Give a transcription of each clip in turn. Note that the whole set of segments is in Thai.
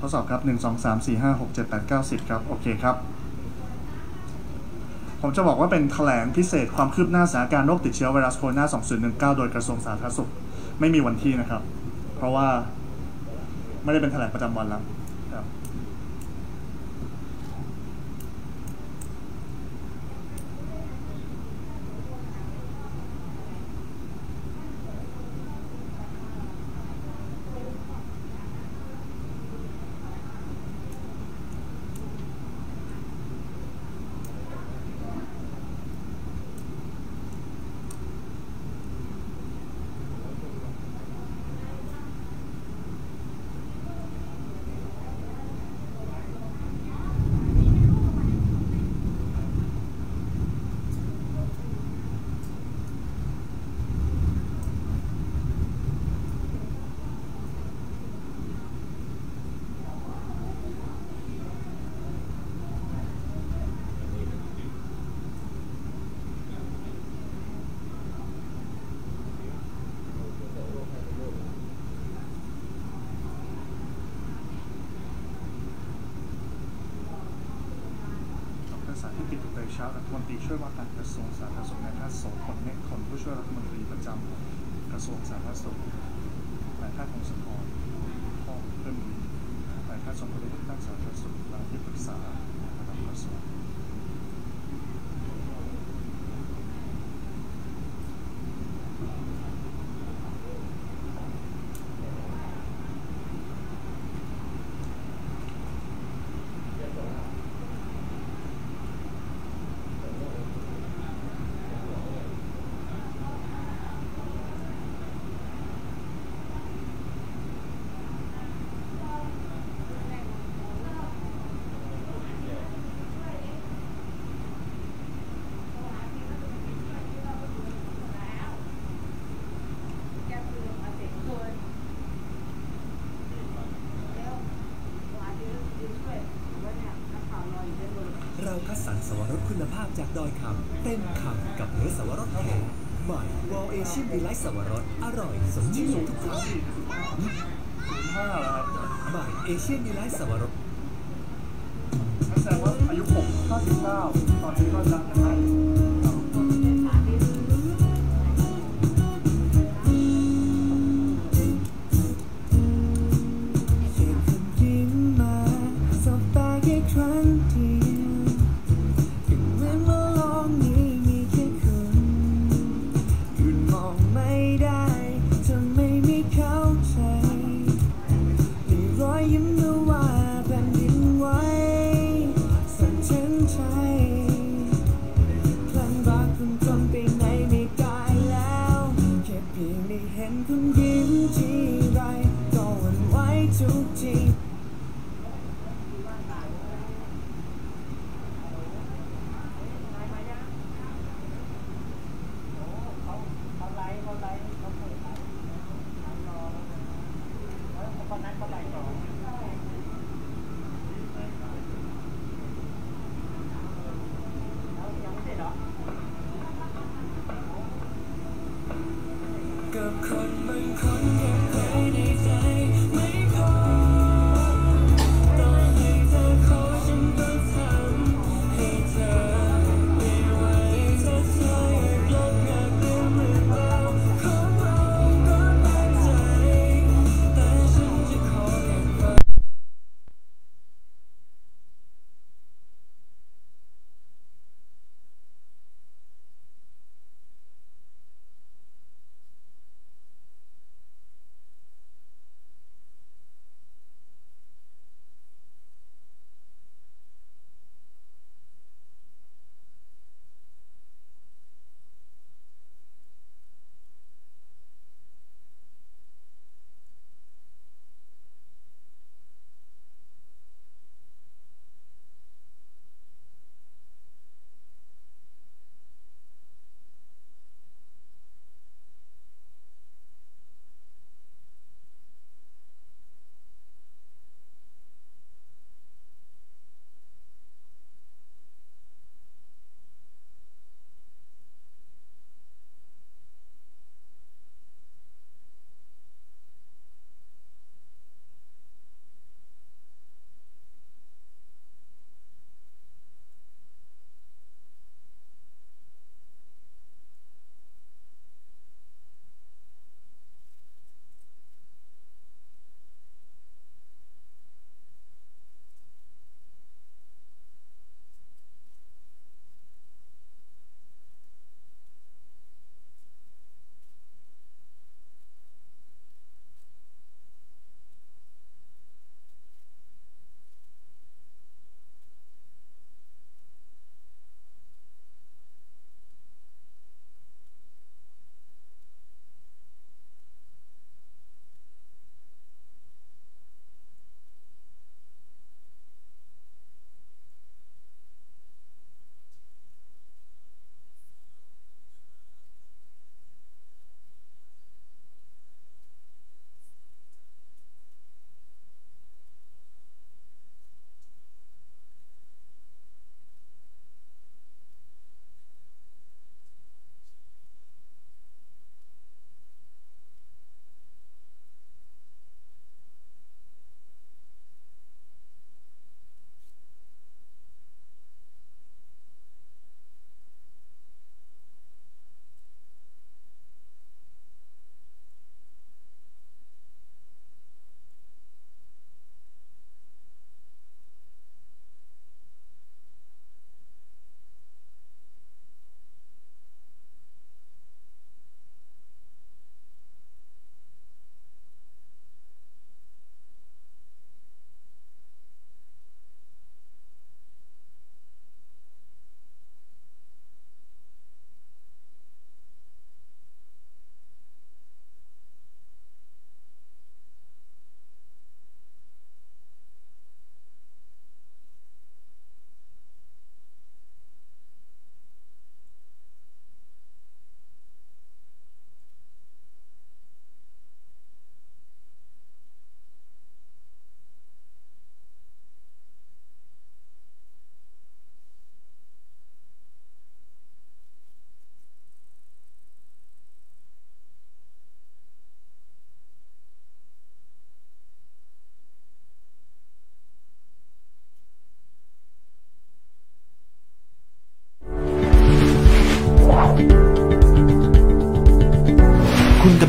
ครับทดสอบครับ 1 2 3 4 5 6 7 8 9 10 ครับ โอเคครับ ผมจะบอกว่าเป็นแถลงพิเศษความคืบหน้าสถานการณ์โรคติดเชื้อไวรัสโคโรนา 2019 โดยกระทรวงสาธารณสุข ไม่มีวันที่นะครับ เพราะว่าไม่ได้เป็นแถลงประจำวันแล้ว ครับดรสาธิตปิตุเตชะรัฐมนตรีช่วยว่าการกระทรวงสาธารณสุขนายแพทย์โสพลเมฆคนผู้ช่วยรัฐมนตรีประจำกระทรวงสาธารณสุขนายแพทย์พงศกรพ่อเพิ่มวีนายแพทย์สมกรณ์ด้านสาธารณสุขและที่ปรึกษาระดับกระทรวง เรา คัดสรรสวรสคุณภาพจากดอยคำเต็มคำกับเนื้อสวรสแท้ใหม่วอลเอเชียนดีไลท์สวรสอร่อยสมชื่อทุกครั้งห้าแล้วครับใหม่เอเชียนดีไลท์สวรสแสดงว่าอายุผม59ตอนนี้ก็จะ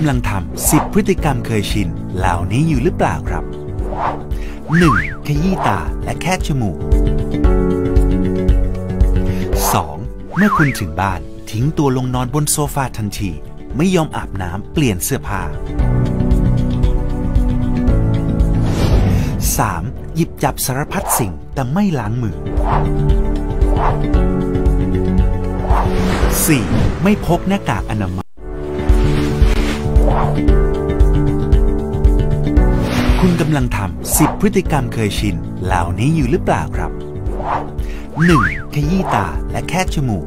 ำลังทำ10 พฤติกรรมเคยชิน เหล่านี้อยู่หรือเปล่าครับ 1. ขยี้ตาและแค่จมูก 2. เมื่อคุณถึงบ้าน ทิ้งตัวลงนอนบนโซฟาทันที ไม่ยอมอาบน้ำเปลี่ยนเสื้อผ้า 3. หยิบจับสารพัดสิ่งแต่ไม่ล้างมือ 4. ไม่พกหน้ากากอนามัยำลังทำ10 พฤติกรรมเคยชิน เหล่านี้อยู่หรือเปล่าครับ 1. ขยี้ตาและแค่จมูก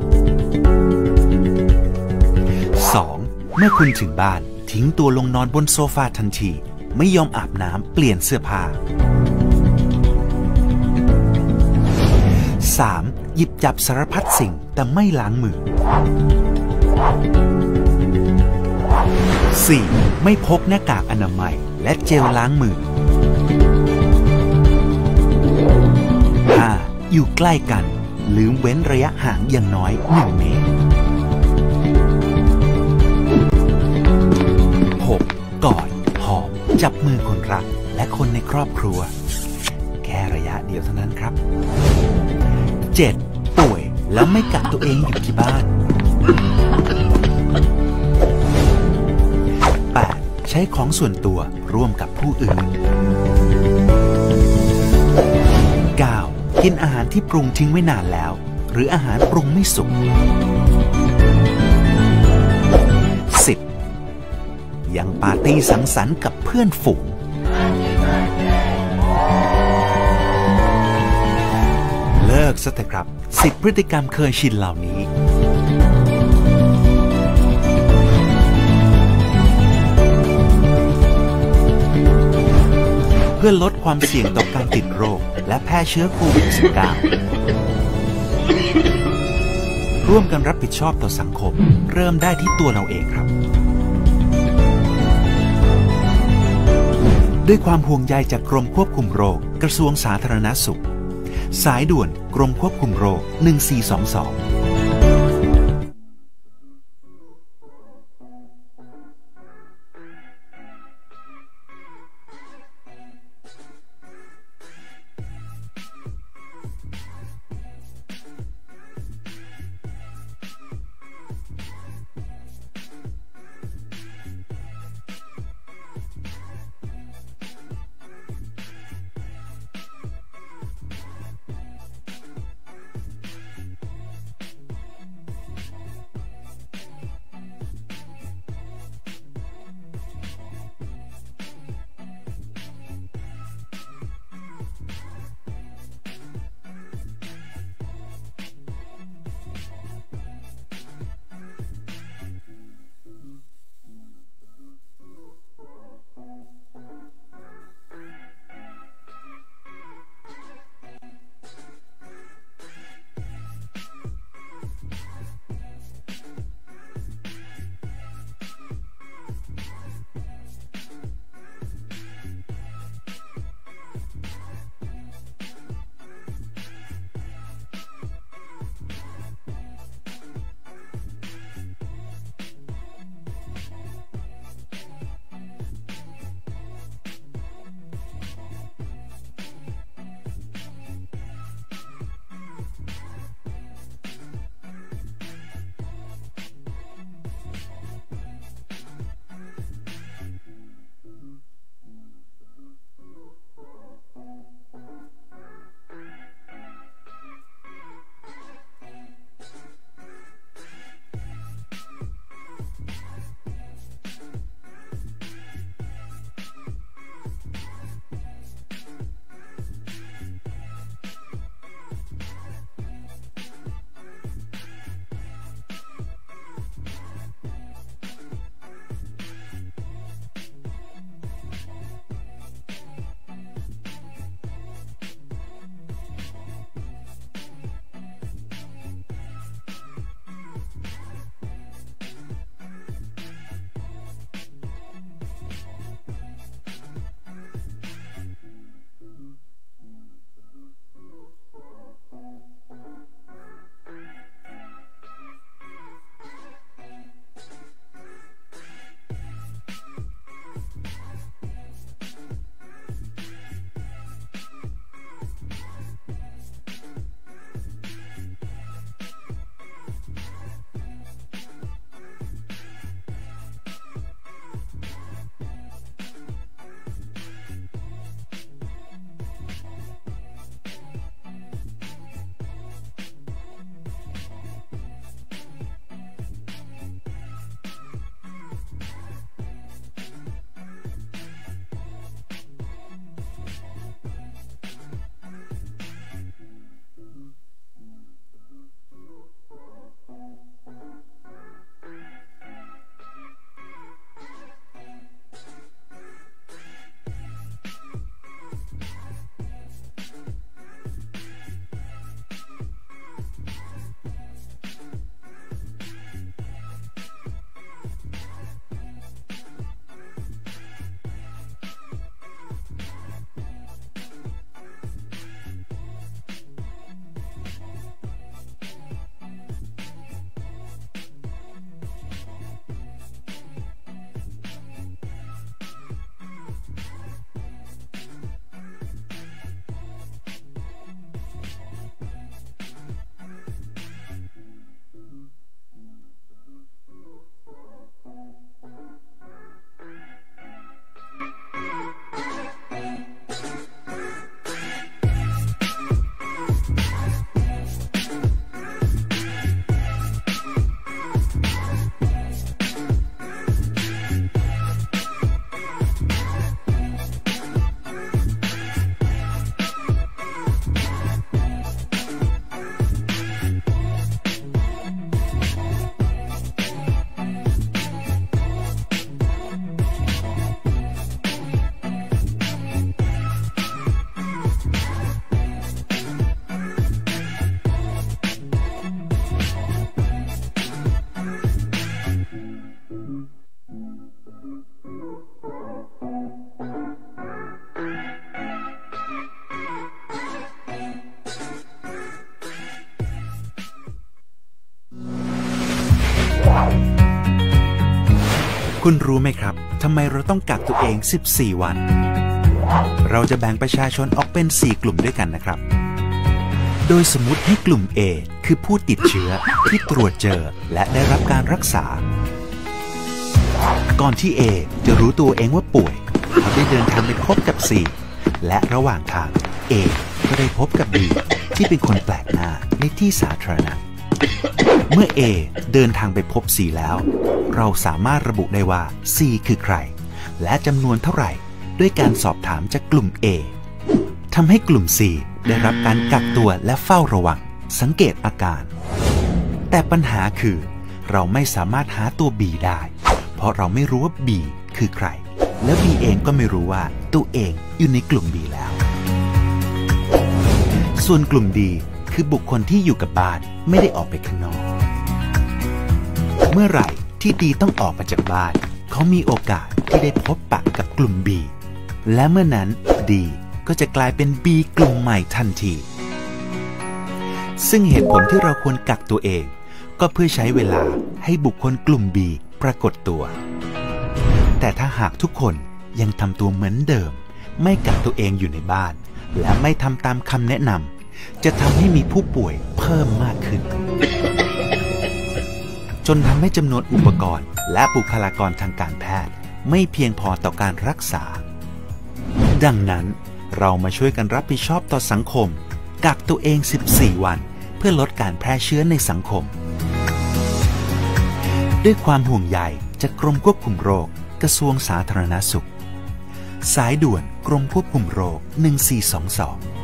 2. เมื่อคุณถึงบ้าน ทิ้งตัวลงนอนบนโซฟาทันที ไม่ยอมอาบน้ำเปลี่ยนเสื้อผ้า 3. หยิบจับสารพัดสิ่งแต่ไม่ล้างมือ 4. ไม่พกหน้ากากอนามัย และเจลล้างมือ 5. อยู่ใกล้กัน ลืมเว้นระยะห่างอย่างน้อย 1 เมตร 6. กอดหอมจับมือคนรัก และคนในครอบครัว แค่ระยะเดียวเท่านั้นครับ 7. ป่วยแล้วไม่กักตัวเองอยู่ที่บ้าน 8. ใช้ของส่วนตัวร่วมกับผู้อื่น 9. กินอาหารที่ปรุงทิ้งไว้นานแล้ว หรืออาหารปรุงไม่สุก 10. ยังปาร์ตี้สังสรรค์กับเพื่อนฝูง เลิกซะเถอะครับ10พฤติกรรมเคยชินเหล่านี้เพื่อลดความเสี่ยงต่อ ติดโรค และแพร่เชื้อโควิด -19 ร่วมกันรับผิดชอบต่อสังคม เริ่มได้ที่ตัวเราเองครับ ด้วยความห่วงใยจากกรมควบคุมโรค กระทรวงสาธารณสุข สายด่วนกรมควบคุมโรค 1422 คุณรู้ไหมครับ ทำไมเราต้องกักตัวเอง 14 วัน เราจะแบ่งประชาชนออกเป็น 4 กลุ่มด้วยกันนะครับ โดยสมมติให้กลุ่ม A คือผู้ติดเชื้อที่ตรวจเจอและได้รับการรักษา ก่อนที่ A จะรู้ตัวเองว่าป่วย เขาได้เดินทางไปพบกับ C และระหว่างทาง A ก็ได้พบกับ B ที่เป็นคนแปลกหน้าในที่สาธารณะ เมื่อ A เดินทางไปพบ C แล้ว เราสามารถระบุได้ว่า C คือใคร และจำนวนเท่าไหร่ ด้วยการสอบถามจากกลุ่ม A ทำให้กลุ่ม C ได้รับการกักตัวและเฝ้าระวัง สังเกตอาการ แต่ปัญหาคือ เราไม่สามารถหาตัว B ได้ เพราะเราไม่รู้ว่า B คือใคร และ B เองก็ไม่รู้ว่าตัวเองอยู่ในกลุ่ม B แล้ว ส่วนกลุ่ม D คือบุคคลที่อยู่กับบ้านไม่ได้ออกไปข้างนอก เมื่อไหร่ ที่ดีต้องออกมาจากบ้าน เขามีโอกาสที่ได้พบปะกับกลุ่ม B และเมื่อนั้น D ก็จะกลายเป็น B กลุ่มใหม่ทันที ซึ่งเหตุผลที่เราควรกักตัวเอง ก็เพื่อใช้เวลาให้บุคคลกลุ่ม B ปรากฏตัว แต่ถ้าหากทุกคนยังทำตัวเหมือนเดิม ไม่กักตัวเองอยู่ในบ้าน และไม่ทำตามคำแนะนำจะทำให้มีผู้ป่วยเพิ่มมากขึ้น จนทำให้จำนวนอุปกรณ์ และบุคลากรทางการแพทย์ ไม่เพียงพอต่อการรักษา ดังนั้นเรามาช่วยกันรับผิดชอบต่อสังคม กักตัวเอง 14 วัน เพื่อลดการแพร่เชื้อในสังคม ด้วยความห่วงใยจากกรมควบคุมโรค กระทรวงสาธารณสุข สายด่วนกรมควบคุมโรค 1422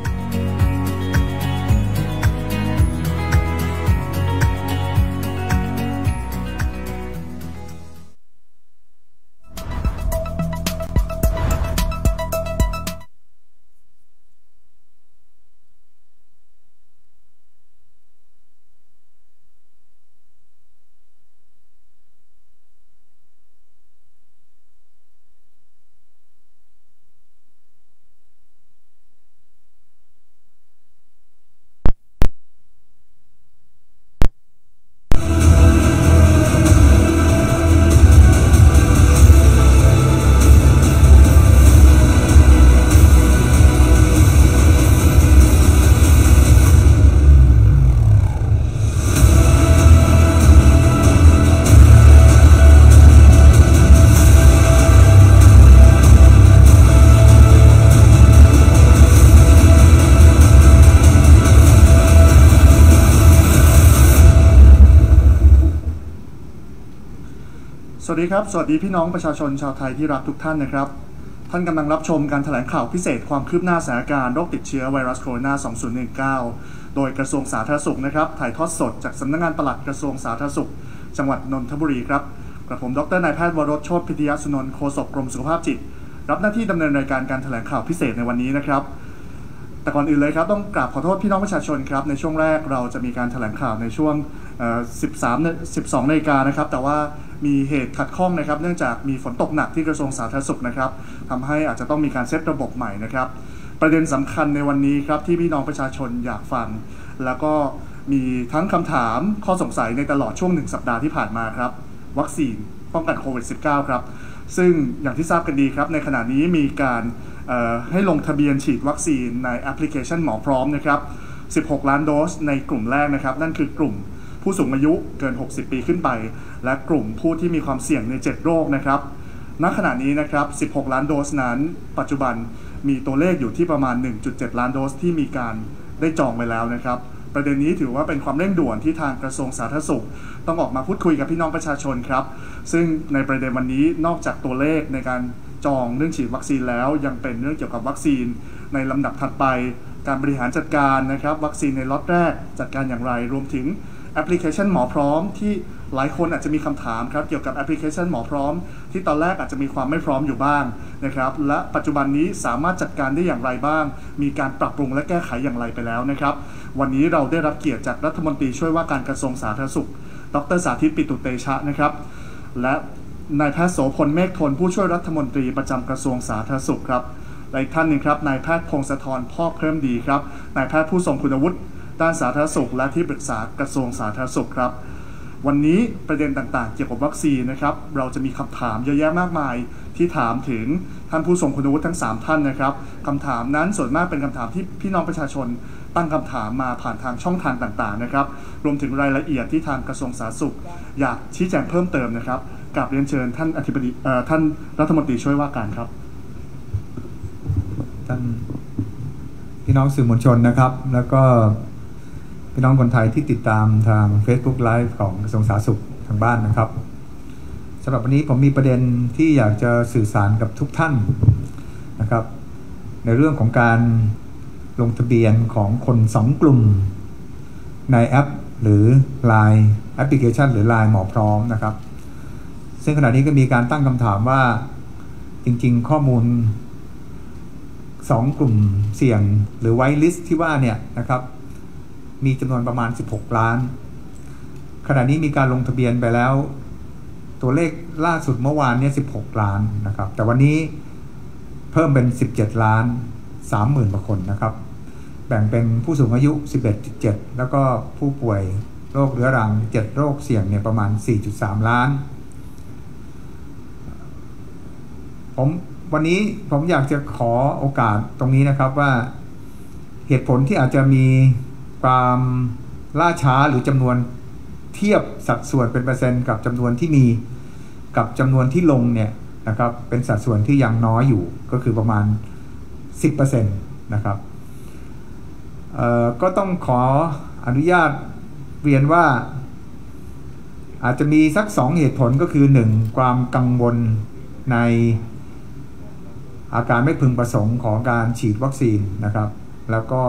ดีครับ สวัสดีพี่น้องประชาชนชาวไทยที่รักทุกท่านนะครับ ท่านกำลังรับชมการแถลงข่าวพิเศษความคืบหน้าสถานการณ์โรคติดเชื้อไวรัสโคโรนา 2019 โดยกระทรวงสาธารณสุขนะครับ ถ่ายทอดสดจากสำนักงานปลัดกระทรวงสาธารณสุข จังหวัดนนทบุรีครับ กระผมดรนายแพทย์วรสโชติพิทยาสุนนท์โฆษกกรมสุขภาพจิต รับหน้าที่ดำเนินรายการการแถลงข่าวพิเศษในวันนี้นะครับ แต่ก่อนอื่นเลยครับต้องกราบขอโทษพี่น้องประชาชนครับในช่วงแรกเราจะมีการแถลงข่าวในช่วงเอ่อ13 12นาฬิกานะครับแต่ว่ามีเหตุขัดข้องนะครับเนื่องจากมีฝนตกหนักที่กระทรวงสาธารณสุขนะครับทำให้อาจจะต้องมีการเซตระบบใหม่นะครับ ประเด็นสำคัญในวันนี้ครับที่พี่น้องประชาชนอยากฟัง แล้วก็มีทั้งคำถามข้อสงสัยในตลอดช่วงหนึ่งสัปดาห์ที่ผ่านมาครับวัคซีนป้องกันโควิด -19 ครับซึ่งอย่างที่ทราบกันดีครับในขณะนี้มีการ ให้ลงทะเบียนฉีดวัคซีนในแอปพลิเคชันหมอพร้อมนะครับ 16 ล้านโดสในกลุ่มแรกนะครับ นั่นคือกลุ่มผู้สูงอายุเกิน 60 ปีขึ้นไป และกลุ่มผู้ที่มีความเสี่ยงใน 7 โรคนะครับ ณ ขณะนี้นะครับ 16 ล้านโดสนั้น ปัจจุบันมีตัวเลขอยู่ที่ประมาณ 1.7 ล้านโดสที่มีการได้จองไปแล้วนะครับ ประเด็นนี้ถือว่าเป็นความเร่งด่วนที่ทางกระทรวงสาธารณสุข ต้องออกมาพูดคุยกับพี่น้องประชาชนครับ ซึ่งในประเด็นวันนี้นอกจากตัวเลขในการ จองเรื่องฉีดวัคซีนแล้ว ยังเป็นเรื่องเกี่ยวกับวัคซีนในลำดับถัดไป การบริหารจัดการนะครับ วัคซีนในล็อตแรกจัดการอย่างไร รวมถึงแอปพลิเคชันหมอพร้อมที่หลายคนอาจจะมีคำถามครับเกี่ยวกับแอปพลิเคชันหมอพร้อม ที่ตอนแรกอาจจะมีความไม่พร้อมอยู่บ้างนะครับและปัจจุบันนี้สามารถจัดการได้อย่างไรบ้าง มีการปรับปรุงและแก้ไขอย่างไรไปแล้วนะครับ วันนี้เราได้รับเกียรติจากรัฐมนตรีช่วยว่าการกระทรวงสาธารณสุข ดรสาธิตปิตุเตชะนะครับ และ นายแพทย์โสภณเมฆธนผู้ช่วยรัฐมนตรีประจำกระทรวงสาธารณสุขครับและอีกท่านหนึ่งครับนายแพทย์พงศธรพ่อเพิ่มดีครับนายแพทย์ผู้ทรงคุณวุฒิด้านสาธารณสุข และที่ปรึกษากระทรวงสาธารณสุขครับ วันนี้ประเด็นต่างๆ เกี่ยวกับวัคซีนนะครับ เราจะมีคำถามเยอะแยะมากมายที่ถามถึงท่านผู้ทรงคุณวุฒิทั้ง 3 ท่านนะครับคำถามนั้นส่วนมากเป็นคำถามที่พี่น้องประชาชนตั้งคำถามมาผ่านทางช่องทางต่างๆนะครับ รวมถึงรายละเอียดที่ทางกระทรวงสาธารณสุข อยากชี้แจงเพิ่มเติมนะครับ กับเรียนเชิญท่านอธิบดีท่านรัฐมนตรีช่วยว่าการครับท่านพี่น้องสื่อมวลชนนะครับ แล้วก็พี่น้องคนไทยที่ติดตามทาง Facebook Live ของกระทรวงสาธารณสุขทางบ้านนะครับสำหรับวันนี้ผมมีประเด็นที่อยากจะสื่อสารกับทุกท่านนะครับ ในเรื่องของการลงทะเบียนของคนสองกลุ่ม ในแอปหรือ Line แอปพลิเคชันหรือ Line หมอพร้อมนะครับ ซึ่งขณะนี้ก็มีการตั้งคำถามว่าจริงๆ ข้อมูลสองกลุ่มเสี่ยงหรือไวลิสที่ว่าเนี่ยนะครับ มีจำนวนประมาณ 16 ล้าน ขณะนี้มีการลงทะเบียนไปแล้ว ตัวเลขล่าสุดเมื่อวานเนี่ย16 ล้านนะครับ แต่วันนี้เพิ่มเป็น 17 ล้าน 30,000กว่าคนนะครับ แบ่งเป็นผู้สูงอายุ 11.7 แล้วก็ผู้ป่วยโรคเรื้อรัง 7 โรคเสี่ยงเนี่ยประมาณ 4.3 ล้าน ผมวันนี้ผมอยากจะขอโอกาสตรงนี้นะครับว่าเหตุผลที่อาจจะมีความล่าช้าหรือจำนวนเทียบสัดส่วนเป็นเปอร์เซ็นต์กับจำนวนที่มีกับจำนวนที่ลงเนี่ยนะครับเป็นสัดส่วนที่ยังน้อยอยู่ก็คือประมาณ 10%นะครับก็ต้องขออนุญาตเรียนว่า อาจจะมีสักสองเหตุผลก็คือ 1. ความกังวลใน อาการไม่พึงประสงค์ของการฉีดวัคซีนนะครับ แล้วก็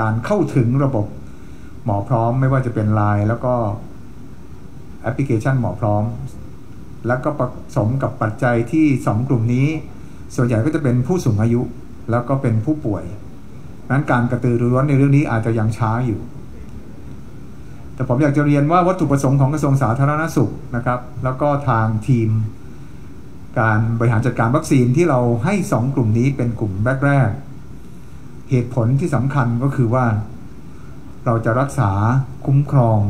การเข้าถึงระบบหมอพร้อมไม่ว่าจะเป็นไลน์แล้วก็แอปพลิเคชันหมอพร้อม แล้วก็ผสมกับปัจจัยที่ 2 กลุ่มนี้ ส่วนใหญ่ก็จะเป็นผู้สูงอายุแล้วก็เป็นผู้ป่วยนั้นการกระตือรือร้นในเรื่องนี้อาจจะยังช้าอยู่ แต่ผมอยากจะเรียนว่าวัตถุประสงค์ของกระทรวงสาธารณสุขนะครับ แล้วก็ทางทีม การบริหารจัดการวัคซีนที่เราให้ 2 กลุ่มนี้เป็นกลุ่มแรกๆเหตุผลที่สำคัญก็คือว่า เราจะรักษาคุ้มครอง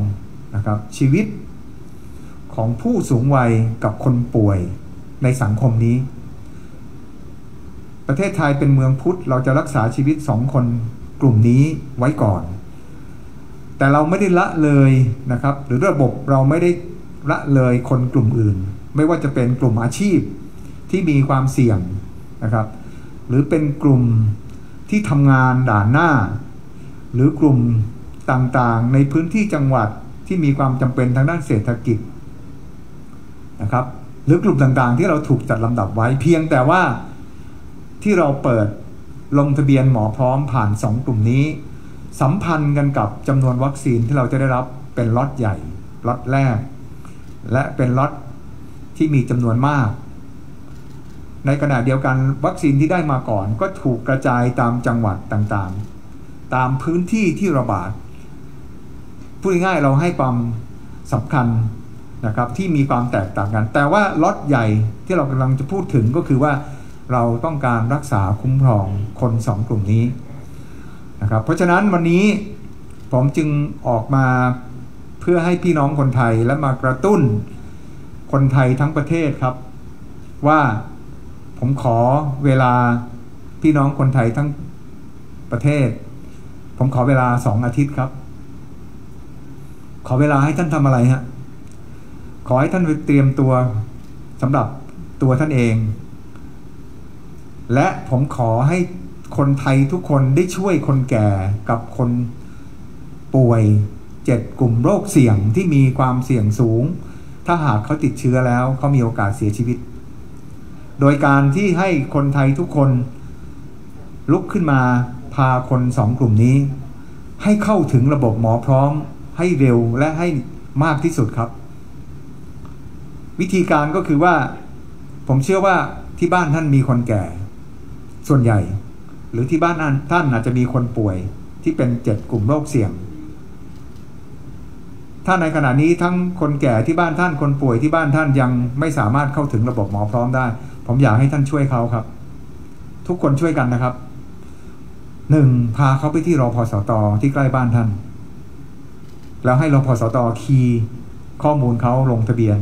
นะครับชีวิตของผู้สูงวัยกับคนป่วยในสังคมนี้ ประเทศไทยเป็นเมืองพุทธ เราจะรักษาชีวิตสองคนกลุ่มนี้ไว้ก่อน แต่เราไม่ได้ละเลยนะครับ หรือระบบเราไม่ได้ละเลยคนกลุ่มอื่น ไม่ว่าจะเป็นกลุ่มอาชีพที่มีความเสี่ยงนะครับ หรือเป็นกลุ่มที่ทำงานด่านหน้า หรือกลุ่มต่างๆ ในพื้นที่จังหวัดที่มีความจำเป็นทางด้านเศรษฐกิจนะครับหรือกลุ่มต่างๆ ที่เราถูกจัดลำดับไว้เพียงแต่ว่าที่เราเปิดลงทะเบียนหมอพร้อมผ่าน 2 กลุ่มนี้ สัมพันธ์กันกับจำนวนวัคซีนที่เราจะได้รับเป็นล็อตใหญ่ล็อตแรก และเป็นล็อต ที่มีจำนวนมาก ในขณะเดียวกันวัคซีนที่ได้มาก่อน ก็ถูกกระจายตามจังหวัดต่างๆ ตามพื้นที่ที่ระบาดพูดง่ายๆเราให้ความสำคัญนะครับที่มีความแตกต่างกัน แต่ว่าล็อตใหญ่ที่เรากำลังจะพูดถึงก็คือว่าเราต้องการรักษาคุ้มครองคนสองกลุ่มนี้นะครับเพราะฉะนั้นวันนี้ผมจึงออกมาเพื่อให้พี่น้องคนไทยและมากระตุ้น คนไทยทั้งประเทศครับ ว่าผมขอเวลาพี่น้องคนไทยทั้งประเทศ ผมขอเวลาสองอาทิตย์ครับ ขอเวลาให้ท่านทำอะไรฮะขอให้ท่านเตรียมตัวสำหรับตัวท่านเอง และผมขอให้คนไทยทุกคนได้ช่วยคนแก่กับคนป่วยเจ็ดกลุ่มโรคเสี่ยงที่มีความเสี่ยงสูง ถ้าหากเขาติดเชื้อแล้วเขามีโอกาสเสียชีวิต โดยการที่ให้คนไทยทุกคนลุกขึ้นมาพาคนสองกลุ่มนี้ ให้เข้าถึงระบบหมอพร้อม ให้เร็วและให้มากที่สุดครับ วิธีการก็คือว่า ผมเชื่อว่าที่บ้านท่านมีคนแก่ ส่วนใหญ่ หรือที่บ้านท่านอาจจะมีคนป่วยที่เป็นเจ็ดกลุ่มโรคเสี่ยง ถ้าในขณะนี้ทั้งคนแก่ที่บ้านท่านคนป่วยที่บ้านท่านยังไม่สามารถเข้าถึงระบบหมอพร้อมได้ ผมอยากให้ท่านช่วยเขาครับ ทุกคนช่วยกันนะครับหนึ่งพาเขาไปที่รอพสตอที่ใกล้บ้านท่าน แล้วให้รอพสตอคีย์ข้อมูลเขาลงทะเบียน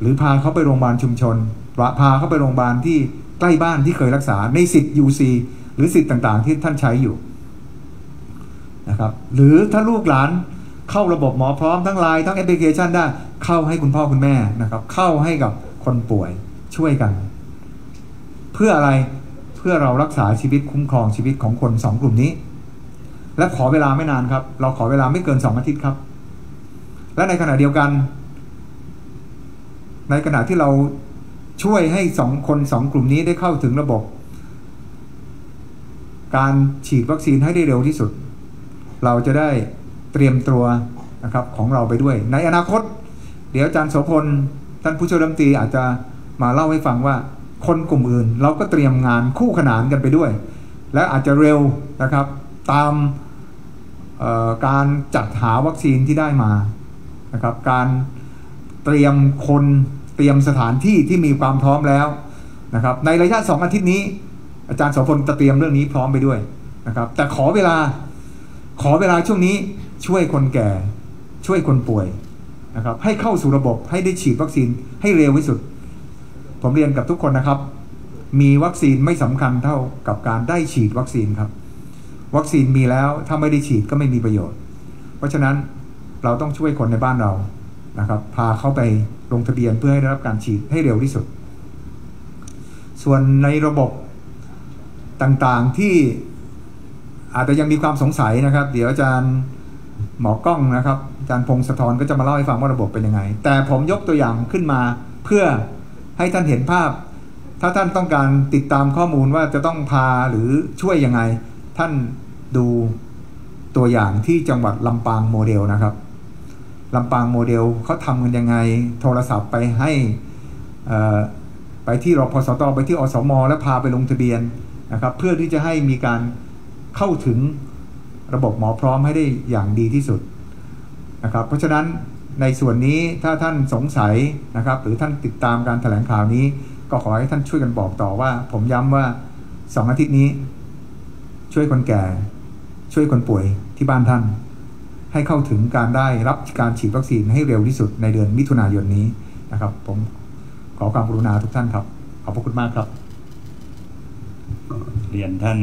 หรือพาเขาไปโรงพยาบาลชุมชนพาเขาไปโรงพยาบาลที่ใกล้บ้านที่เคยรักษาในสิทธิ์ UC หรือสิทธิ์ต่างๆ ที่ท่านใช้อยู่นะครับ หรือถ้าลูกหลาน เข้าระบบหมอพร้อมทั้งไลน์ทั้งแอปพลิเคชันได้ เข้าให้คุณพ่อคุณแม่นะครับ เข้าให้กับคนป่วยช่วยกัน เพื่ออะไรเพื่อเรารักษาชีวิตคุ้มครองชีวิตของคนสองกลุ่มนี้ และขอเวลาไม่นานครับ เราขอเวลาไม่เกินสองอาทิตย์ครับ และในขณะเดียวกัน ในขณะที่เราช่วยให้สองคนสองกลุ่มนี้ได้เข้าถึงระบบ การฉีดวัคซีนให้ได้เร็วที่สุด เราจะได้ เตรียมตัวนะครับของเราไปด้วย ในอนาคต เดี๋ยวอาจารย์โสพลท่านผู้ช่วยรัฐมนตรีอาจจะมาเล่าให้ฟังว่าคนกลุ่มอื่น เราก็เตรียมงานคู่ขนานกันไปด้วย และอาจจะเร็วนะครับตามการจัดหาวัคซีนที่ได้มานะครับการเตรียมคนเตรียมสถานที่ที่มีความพร้อมแล้วนะครับในระยะสองอาทิตย์นี้ อาจารย์โสพลจะเตรียมเรื่องนี้พร้อมไปด้วยนะครับแต่ขอเวลาขอเวลาช่วงนี้ ช่วยคนแก่ช่วยคนป่วยนะครับให้เข้าสู่ระบบให้ได้ฉีดวัคซีนให้เร็วที่สุด ผมเรียนกับทุกคนนะครับ มีวัคซีนไม่สำคัญเท่ากับการได้ฉีดวัคซีนครับ วัคซีนมีแล้วถ้าไม่ได้ฉีดก็ไม่มีประโยชน์ เพราะฉะนั้นเราต้องช่วยคนในบ้านเรานะครับ พาเขาไปลงทะเบียนเพื่อให้ได้รับการฉีดให้เร็วที่สุด ส่วนในระบบต่างๆที่อาจจะยังมีความสงสัยนะครับ เดี๋ยวอาจารย์ หมอกล้องนะครับอาจารย์พงศธรก็จะมาเล่าให้ฟังว่าระบบเป็นยังไง แต่ผมยกตัวอย่างขึ้นมาเพื่อให้ท่านเห็นภาพ ถ้าท่านต้องการติดตามข้อมูลว่าจะต้องพาหรือช่วยยังไง ท่านดูตัวอย่างที่จังหวัดลำปางโมเดลนะครับลำปางโมเดลเขาทำกันยังไง โทรศัพท์ไปให้ไปที่รพสตไปที่อสม แล้วพาไปลงทะเบียนนะครับ เพื่อที่จะให้มีการเข้าถึง ระบบหมอพร้อมให้ได้อย่างดีที่สุดนะครับเพราะฉะนั้นในส่วนนี้ถ้าท่านสงสัยนะครับ หรือท่านติดตามการถแถลงข่าวนี้ ก็ขอให้ท่านช่วยกันบอกต่อว่า ผมย้ำว่าสองอาทิตย์นี้ ช่วยคนแก่ ช่วยคนป่วยที่บ้านท่าน ให้เข้าถึงการได้รับการฉีดวัคซีนให้เร็วที่สุดในเดือนมิถุนายนนี้นะครับ ผมขอความกรุณาทุกท่านครับ ขอบพระคุณมากครับ เรียนท่าน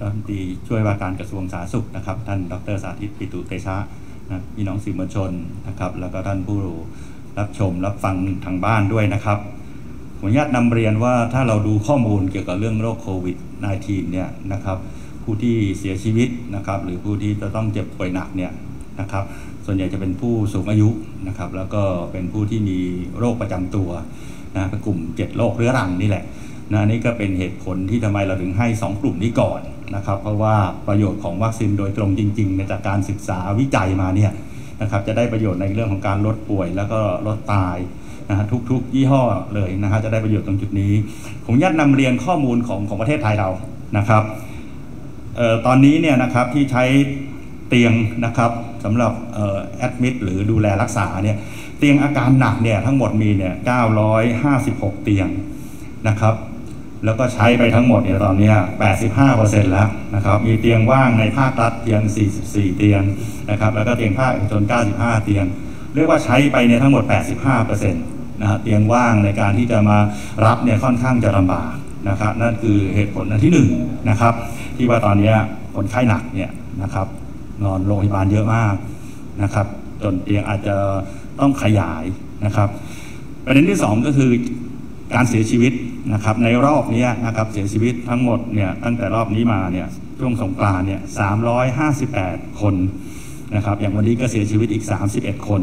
รัฐมนตรีช่วยว่าการกระทรวงสาธารณสุขนะครับ ท่านดรสาธิตปิตุเตชะนะพี่น้องสื่อมวลชนนะครับ แล้วก็ท่านผู้รับชมรับฟังทางบ้านด้วยนะครับขออนุญาตนำเรียนว่าถ้าเราดูข้อมูลเกี่ยวกับเรื่องโรคโควิด -19 เนี่ยนะครับผู้ที่เสียชีวิตนะครับหรือผู้ที่จะต้องเจ็บป่วยหนักเนี่ยนะครับส่วนใหญ่จะเป็นผู้สูงอายุนะครับแล้วก็เป็นผู้ที่มีโรคประจำตัวนะกลุ่ม 7 โรคเรื้อรังนี่แหละนะนี่ก็เป็นเหตุผลที่ทำไมเราถึงให้ 2 กลุ่มนี้ก่อน นะครับ เพราะว่าประโยชน์ของวัคซีนโดยตรงจริงๆในจากการศึกษาวิจัยมาเนี่ยนะครับจะได้ประโยชน์ในเรื่องของการลดป่วย แล้วก็ลดตายนะฮะทุกๆ ยี่ห้อเลยนะฮะจะได้ประโยชน์ตรงจุดนี้ ผมยัดนำเรียนข้อมูลของของประเทศไทยเรานะครับเอ่อตอนนี้เนี่ยนะครับที่ใช้เตียงนะครับสำหรับแอดมิดหรือดูแลรักษาเนี่ยเตียงอาการหนักเนี่ยทั้งหมดมีเนี่ย956 เตียงนะครับ แล้วก็ใช้ไปทั้งหมดเนี่ยตอนนี้ 85%แล้วนะครับ มีเตียงว่างในภาครัฐเพียง 44 เตียงนะครับ แล้วก็เตียงภาคเอกชน 95 เตียง เรียกว่าใช้ไปเนี่ยทั้งหมด 85%นะฮะเตียงว่างในการที่จะมารับเนี่ยค่อนข้างจะลำบากนะครับ นั่นคือเหตุผลอันที่1นนะครับ ที่ว่าตอนนี้คนไข้หนักเนี่ยนะครับนอนโรงพยาบาลเยอะมากนะครับ จนเตียงอาจจะต้องขยายนะครับ ประเด็นที่ 2 ก็คือการเสียชีวิต นะครับในรอบนี้นะครับเสียชีวิตทั้งหมดเนี่ยตั้งแต่รอบนี้มาเนี่ยช่วงสงกรานเนี่ย358 คนนะครับอย่างวันนี้ก็เสียชีวิตอีก 31 คน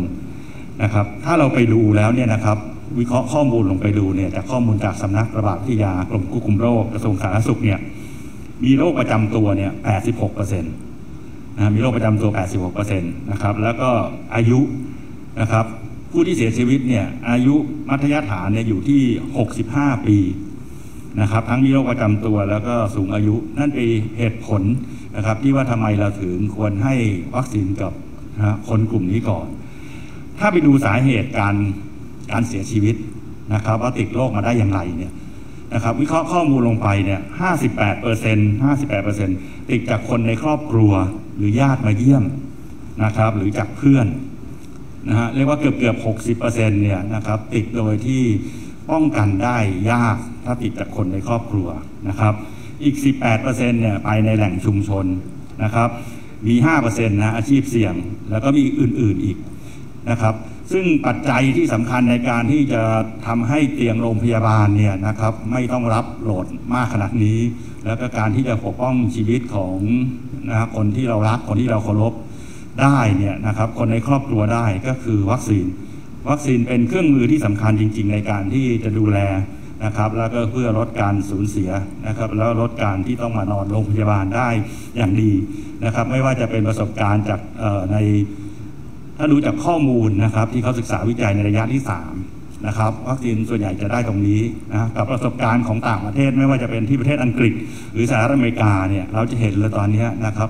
นะครับถ้าเราไปดูแล้วเนี่ยนะครับวิเคราะห์ข้อมูลลงไปดูเนี่ยจากข้อมูลจากสำนักระบาดวิทยากรมควบคุมโรคกระทรวงสาธารณสุขเนี่ยมีโรคประจำตัวเนี่ย 86%นะมีโรคประจำตัว 86%นะครับแล้วก็อายุนะครับ ผู้ที่เสียชีวิตเนี่ยอายุมัธยฐานเนี่ยอยู่ที่ 65 ปีนะครับทั้งมีโรคประจำตัวแล้วก็สูงอายุนั่นเป็นเหตุผลนะครับที่ว่าทำไมเราถึงควรให้วัคซีนกับนะคนกลุ่มนี้ก่อน ถ้าไปดูสาเหตุการการเสียชีวิตนะครับว่าติดโรคมาได้อย่างไรเนี่ยนะครับวิเคราะห์ข้อมูลลงไปเนี่ย 58เปอร์เซ็นต์58เปอร์เซ็นต์ติดจากคนในครอบครัวหรือญาติมาเยี่ยมนะครับหรือจากเพื่อน นะฮะเรียกว่าเกือบเกือบหกสิบเปอร์เซ็นต์เนี่ยนะครับติดโดยที่ป้องกันได้ยากถ้าติดจากคนในครอบครัวนะครับ อีก 18%เนี่ยไปในแหล่งชุมชนนะครับ มี 5%นะอาชีพเสี่ยง แล้วก็มีอื่นๆอีกนะครับ ซึ่งปัจจัยที่สำคัญในการที่จะทำให้เตียงโรงพยาบาลเนี่ยนะครับไม่ต้องรับโหลดมากขนาดนี้ แล้วก็การที่จะปกป้องชีวิตของนะครับคนที่เรารักคนที่เราเคารพ ได้เนี่ยนะครับคนในครอบครัวได้ก็คือวัคซีน วัคซีนเป็นเครื่องมือที่สำคัญจริง ๆ ในการที่จะดูแลนะครับแล้วก็เพื่อลดการสูญเสียนะครับแล้วลดการที่ต้องมานอนโรงพยาบาลได้อย่างดีนะครับไม่ว่าจะเป็นประสบการณ์จากในถ้าดูจากข้อมูลนะครับที่เขาศึกษาวิจัยในระยะที่ 3 นะครับ วัคซีนส่วนใหญ่จะได้ตรงนี้นะกับประสบการณ์ของต่างประเทศไม่ว่าจะเป็นที่ประเทศอังกฤษ หรือสหรัฐอเมริกาเนี่ยเราจะเห็นเลยตอนนี้นะครับ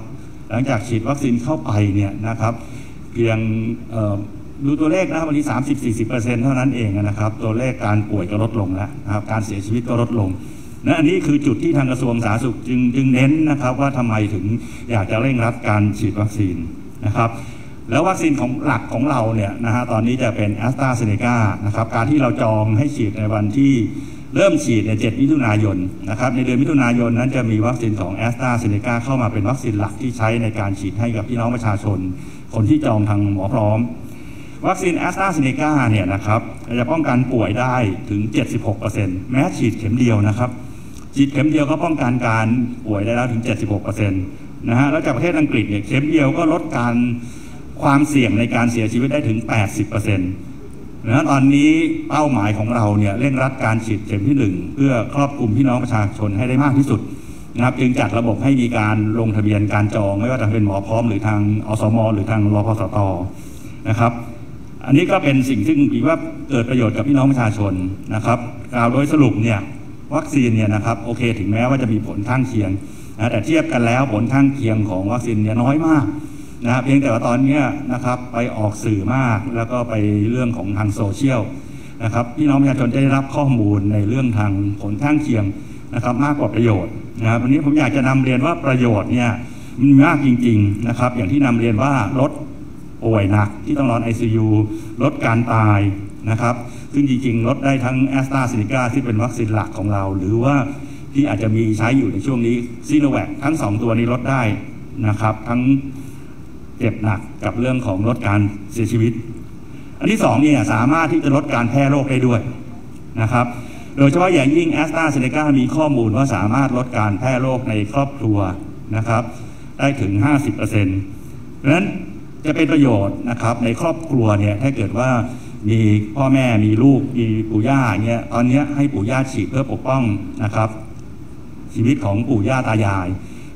หลังจากฉีดวัคซีนเข้าไปเนี่ยนะครับเพียงดูตัวเลขนะครับวันนี้ 30-40%เท่านั้นเองนะครับ ตัวเลขการป่วยก็ลดลงแล้วนะครับการเสียชีวิตก็ลดลงนะอันนี้คือจุดที่ทางกระทรวงสาธารณสุขจึงจึงเน้นนะครับว่าทำไมถึงอยากจะเร่งรัดการฉีดวัคซีนนะครับแล้ววัคซีนของหลักของเราเนี่ยนะฮะตอนนี้จะเป็นแอสตราเซเนกานะครับการที่เราจองให้ฉีดในวันที่ เริ่มฉีดใน7มิถุนายนนะครับ ในเดือนมิถุนายนนั้นจะมีวัคซีนของแอสตราเซเนกาเข้ามาเป็นวัคซีนหลักที่ใช้ในการฉีดให้กับพี่น้องประชาชน คนที่จองทางหมอพร้อม วัคซีนแอสตราเซเนกาเนี่ยนะครับจะป้องกันป่วยได้ถึง 76%แม้ฉีดเข็มเดียวนะครับ ฉีดเข็มเดียวก็ป้องกันการป่วยได้แล้วถึง 76%นะฮะแล้วจากประเทศอังกฤษเนี่ยเข็มเดียวก็ลดการความเสี่ยงในการเสียชีวิตได้ถึง 80% นะตอนนี้เป้าหมายของเราเนี่ยเร่งรัดการฉีดเข็มที่ 1 เพื่อครอบคลุมพี่น้องประชาชนให้ได้มากที่สุดนะครับจึงจัดระบบให้มีการลงทะเบียนการจอง ไม่ว่าจะเป็นหมอพร้อมหรือทางอสม หรือทางรพสตนะครับ อันนี้ก็เป็นสิ่งที่งถือว่าเกิดประโยชน์กับพี่น้องประชาชนนะครับกล่าวโดยสรุปเนี่ยวัคซีนเนี่ยนะครับโอเค ถึงแม้ว่าจะมีผลข้างเคียงนะแต่เทียบกันแล้วผลข้างเคียงของวัคซีนเนี่ยน้อยมาก นะเพียงแต่ว่าตอนนี้นะครับไปออกสื่อมากแล้วก็ไปเรื่องของทางโซเชียลนะครับพี่น้องประชาชนได้รับข้อมูลในเรื่องทางผลข้างเคียงนะครับมากกว่าประโยชน์นะครับวันนี้ผมอยากจะนำเรียนว่าประโยชน์เนี่ยมันมากจริงๆนะครับอย่างที่นำเรียนว่าลดป่วยหนักที่ต้องนอน ICU ลดการตายนะครับซึ่งจริงๆ ลดได้ทั้งแอสตราเซเนกาที่เป็นวัคซีนหลักของเรา หรือว่าที่อาจจะมีใช้อยู่ในช่วงนี้ซีโนแวคทั้ง 2 ตัวนี้ลดได้นะครับทั้ง เจ็บหนักกับเรื่องของลดการเสียชีวิต อันที่2เนี่ยสามารถที่จะลดการแพร่โรคได้ด้วยนะครับ โดยเฉพาะอย่างยิ่งแอสตราเซเนกามีข้อมูลว่าสามารถลดการแพร่โรคในครอบครัวนะครับ ได้ถึง 50%เพราะฉะนั้นจะเป็นประโยชน์นะครับในครอบครัวเนี่ยถ้าเกิดว่ามีพ่อแม่มีลูกมีปู่ย่าเนี่ยตอนนี้ให้ปู่ย่าฉีดเพื่อปกป้องนะครับ ชีวิตของปู่ย่าตายาย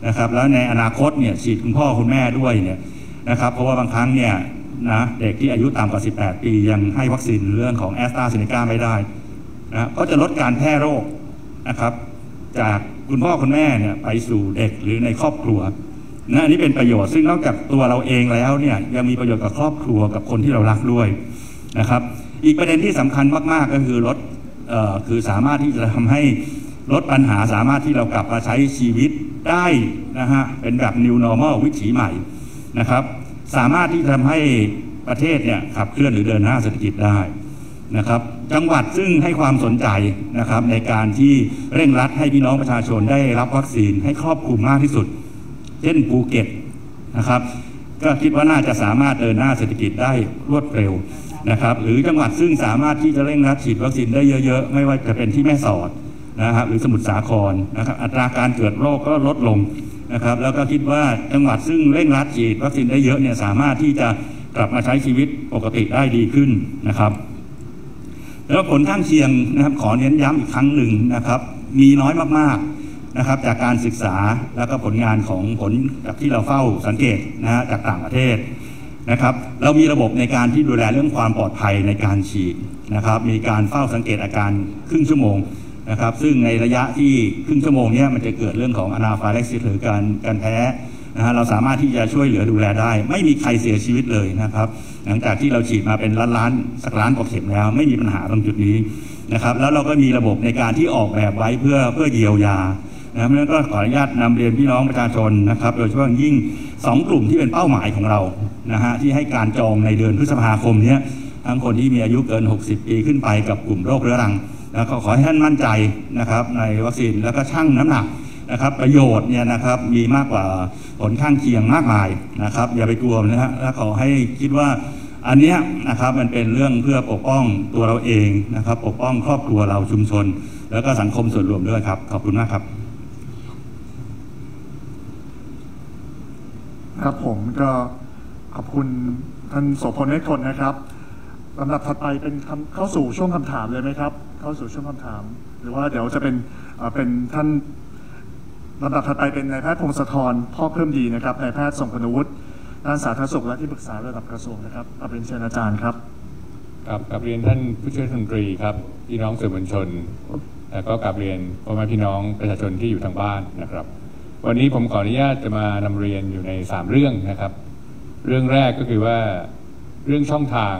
นะครับ แล้วในอนาคตเนี่ยฉีดคุณพ่อคุณแม่ด้วยเนี่ย นะครับ เพราะว่าบางครั้งเนี่ยนะเด็กที่อายุต่ำกว่า 18 ปียังให้วัคซีนเรื่องของแอสตราเซเนกาไม่ได้นะก็จะลดการแพร่โรคนะครับ จากคุณพ่อคุณแม่เนี่ยไปสู่เด็กหรือในครอบครัวนะอันนี้เป็นประโยชน์ซึ่งนอกจากตัวเราเองแล้วเนี่ยยังมีประโยชน์กับครอบครัวกับคนที่เรารักด้วยนะครับ อีกประเด็นที่สำคัญมาก ๆ ก็คือลดคือสามารถที่จะทำให้ลดปัญหาสามารถที่เรากลับมาใช้ชีวิตได้นะฮะเป็นแบบ new normal วิถีใหม่นะครับ สามารถที่จะทำให้ประเทศเนี่ยขับเคลื่อนหรือเดินหน้าเศรษฐกิจได้นะครับจังหวัดซึ่งให้ความสนใจนะครับในการที่เร่งรัดให้พี่น้องประชาชนได้รับวัคซีนให้ครอบคลุมมากที่สุด เช่นภูเก็ตนะครับก็คิดว่าน่าจะสามารถเดินหน้าเศรษฐกิจได้รวดเร็วนะครับหรือจังหวัดซึ่งสามารถที่จะเร่งรัดฉีดวัคซีนได้เยอะๆ ไม่ว่าจะเป็นที่แม่สอดนะครับหรือสมุทรสาครนะครับอัตราการเกิดโรคก็ลดลง นะครับ แล้วก็คิดว่าจังหวัดซึ่งเร่งรัดฉีดวัคซีนได้เยอะเนี่ยสามารถที่จะกลับมาใช้ชีวิตปกติได้ดีขึ้นนะครับ แล้วผลข้างเคียงนะครับ ขอเน้นย้ำอีกครั้งหนึ่งนะครับ มีน้อยมากๆนะครับ จากการศึกษาแล้วก็ผลงานของผลจากที่เราเฝ้าสังเกตนะฮะจากต่างประเทศนะครับ เรามีระบบในการที่ดูแลเรื่องความปลอดภัยในการฉีดนะครับ มีการเฝ้าสังเกตอาการครึ่งชั่วโมง นะครับ ซึ่งในระยะที่ครึ่งชั่วโมงนี้มันจะเกิดเรื่องของอนาฟาเล็กซิสหรือการการแพ้นะฮะเราสามารถที่จะช่วยเหลือดูแลได้ ไม่มีใครเสียชีวิตเลยนะครับ หลังจากที่เราฉีดมาเป็นล้านล้านสักล้านกว่าเข็มแล้ว ไม่มีปัญหาตรงจุดนี้นะครับ แล้วเราก็มีระบบในการที่ออกแบบไว้เพื่อเพื่อเยียวยานะเพราะฉะนั้นก็ขออนุญาตนำเรียนพี่น้องประชาชนนะครับ โดยเฉพาะยิ่ง 2 กลุ่มที่เป็นเป้าหมายของเรานะฮะที่ให้การจองในเดือนพฤษภาคมนี้ทั้งคนที่มีอายุเกิน 60 ปีขึ้นไปกับกลุ่มโรคเรื้อรัง แล้วก็ขอให้ท่านมั่นใจนะครับในวัคซีนแล้วก็ชั่งน้ำหนักนะครับประโยชน์เนี่ยนะครับมีมากกว่าผลข้างเคียงมากมายนะครับ อย่าไปกลัวนะฮะและขอให้คิดว่าอันเนี้ยนะครับมันเป็นเรื่องเพื่อปกป้องตัวเราเองนะครับ ปกป้องครอบครัวเราชุมชน แล้วก็สังคมส่วนรวมด้วยครับ ขอบคุณมากครับ ครับผมก็ขอบคุณท่านโสพลเนตคนนะครับ ลำดับถัดไปเป็นคำเข้าสู่ช่วงคำถามเลยไหมครับ เข้าสู่ช่วงคำถาม หรือว่าเดี๋ยวจะเป็นเป็นท่านลำดับถัดไปเป็นนายแพทย์พงศธรพ่อเพิ่มดีนะครับนายแพทย์ทรงคุวุฒิด้านสาธารณสุขและที่ปรึกษาระดับกระทรวงนะครับกับเรียนเชิญอาจารย์ครับครับกับเรียนท่านผู้ช่วยรัฐมนตรีครับพี่น้องสื่อมวลชน แล้วก็กับเรียนพ่อแม่พี่น้องประชาชนที่อยู่ทางบ้านนะครับ วันนี้ผมขออนุญาตจะมานำเรียนอยู่ใน 3 เรื่องนะครับ เรื่องแรกก็คือว่าเรื่องช่องทาง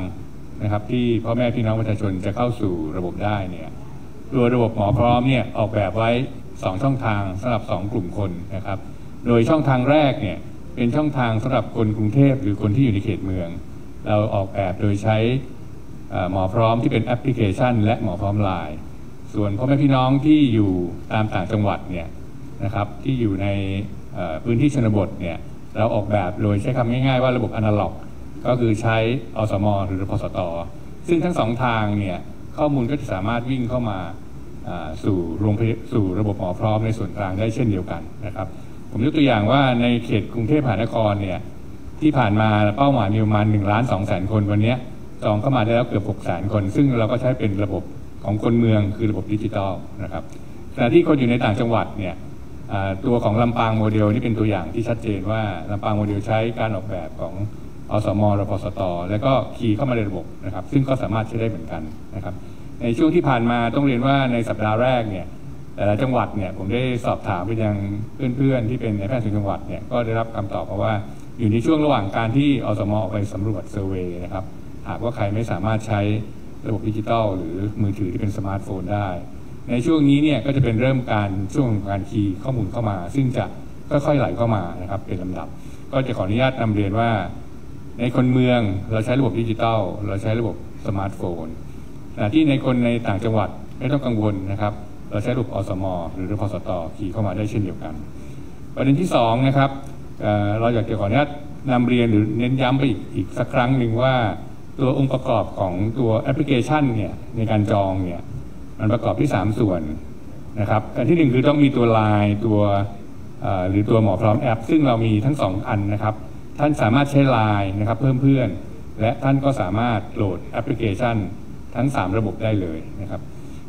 นะครับ ที่พ่อแม่พี่น้องประชาชนจะเข้าสู่ระบบได้เนี่ยตัวระบบหมอพร้อมเนี่ยออกแบบไว้ 2 ช่องทางสำหรับ 2 กลุ่มคนนะครับ โดยช่องทางแรกเนี่ยเป็นช่องทางสำหรับคนกรุงเทพหรือคนที่อยู่ในเขตเมือง เราออกแบบโดยใช้หมอพร้อมที่เป็นแอปพลิเคชัน และหมอพร้อมไลน์ส่วนพ่อแม่พี่น้องที่อยู่ตามต่างจังหวัดเนี่ยนะครับที่อยู่ในพื้นที่ชนบทเนี่ยเราออกแบบโดยใช้คำง่ายๆว่าระบบอนาล็อก ก็คือใช้อสมหรือพสต ซึ่งทั้งสองทางเนี่ยข้อมูลก็จะสามารถวิ่งเข้ามาสู่โรงพยสู่ระบบหมอพร้อมในส่วนกลางได้เช่นเดียวกันนะครับ ผมยกตัวอย่างว่าในเขตกรุงเทพมหานครเนี่ยที่ผ่านมาเป้าหมายมีประมาณ1ล้าน2แสนคนวันนี้จองเข้ามาได้แล้วเกือบ6แสนคน ซึ่งเราก็ใช้เป็นระบบของคนเมืองคือระบบดิจิตอลนะครับขณะที่คนอยู่ในต่างจังหวัดเนี่ยตัวของลำปางโมเดลนี่เป็นตัวอย่างที่ชัดเจนว่าลำปางโมเดลใช้การออกแบบของ อสมรพสต แล้วก็คีย์เข้ามาในระบบนะครับ ซึ่งก็สามารถใช้ได้เหมือนกันนะครับ ในช่วงที่ผ่านมาต้องเรียนว่าในสัปดาห์แรกเนี่ยแต่ละจังหวัดเนี่ยผมได้สอบถามไปยังเพื่อนๆ ที่เป็นในแพทย์ส่วนจังหวัดเนี่ยก็ได้รับคำตอบมาว่า อยู่ในช่วงระหว่างการที่อสมออกไปสำรวจ survey นะครับ หากว่าใครไม่สามารถใช้ระบบดิจิตอลหรือมือถือที่เป็นสมาร์ทโฟนได้ ในช่วงนี้เนี่ยก็จะเป็นเริ่มการช่วงการคีย์ข้อมูลเข้ามา ซึ่งจะค่อยๆไหลเข้ามานะครับเป็นลำดับ ก็จะขออนุญาตนำเรียนว่า ในคนเมืองเราใช้ระบบดิจิตอลเราใช้ระบบสมาร์ทโฟนขณะที่ในคนในต่างจังหวัดไม่ต้องกังวลนะครับ เราใช้ระบบอสมหรือรพสตคีย์เข้ามาได้เช่นเดียวกัน ประเด็นที่สองนะครับเราอยากจะขออนุญาตนำเรียนหรือเน้นย้ำไปอีกอีกสักครั้งหนึ่งว่าตัวองค์ประกอบของตัวแอปพลิเคชันเนี่ยในการจองเนี่ยมันประกอบด้วย 3 ส่วนนะครับอันที่หนึ่งคือต้องมีตัวไลน์ตัวหรือตัวหมอพร้อมแอป ซึ่งเรามีทั้งสองอันนะครับ ท่านสามารถใช้ไลน์นะครับเพิ่มเพื่อน และท่านก็สามารถโหลดแอปพลิเคชัน ทั้ง 3 ระบบได้เลยนะครับ